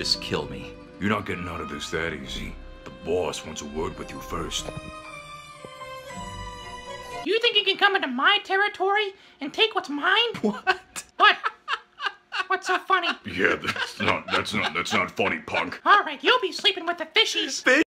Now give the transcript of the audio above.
just kill me. You're not getting out of this that easy. The boss wants a word with you first. You think you can come into my territory and take what's mine? What? What? What's so funny? Yeah, that's not that's not that's not funny, punk. All right, you'll be sleeping with the fishies. Fish?